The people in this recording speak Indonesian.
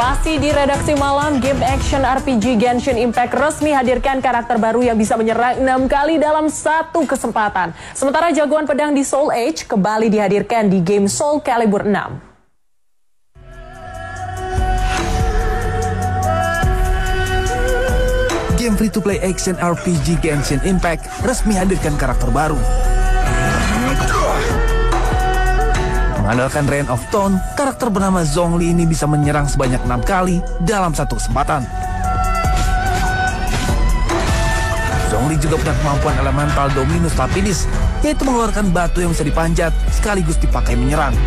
Masih di redaksi malam, game action RPG Genshin Impact resmi hadirkan karakter baru yang bisa menyerang enam kali dalam satu kesempatan. Sementara jagoan pedang di Soul Age kembali dihadirkan di game Soul Calibur 6. Game free-to-play action RPG Genshin Impact resmi hadirkan karakter baru. Mengandalkan Rain of Tone, karakter bernama Zhongli ini bisa menyerang sebanyak enam kali dalam satu kesempatan. Zhongli juga punya kemampuan elemental Dominus Lapidis, yaitu mengeluarkan batu yang bisa dipanjat sekaligus dipakai menyerang.